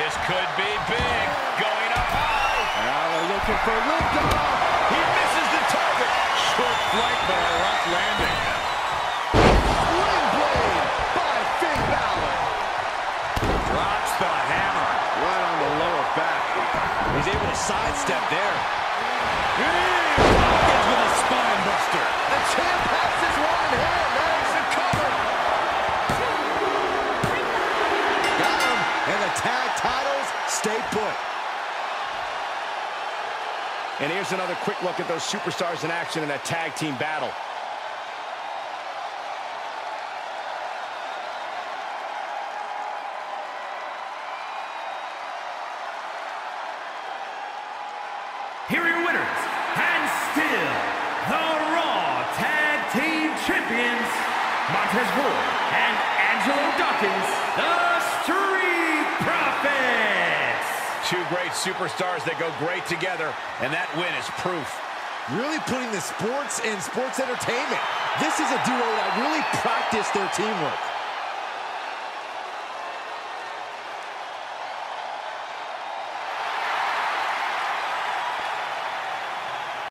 This could be big. Going up high. Now they're looking for liftoff. He misses the target. Short flight, but a rough landing. Swing blade by Finn Balor. Drops the hammer. Right on the lower back. He's able to sidestep there. Tag titles stay put. And here's another quick look at those superstars in action in a tag team battle. Here are your winners, and still the Raw Tag Team Champions, Montez Ford and Angelo Dawkins, Two great superstars that go great together, and that win is proof. Really putting the sports in sports entertainment. This is a duo that really practiced their teamwork.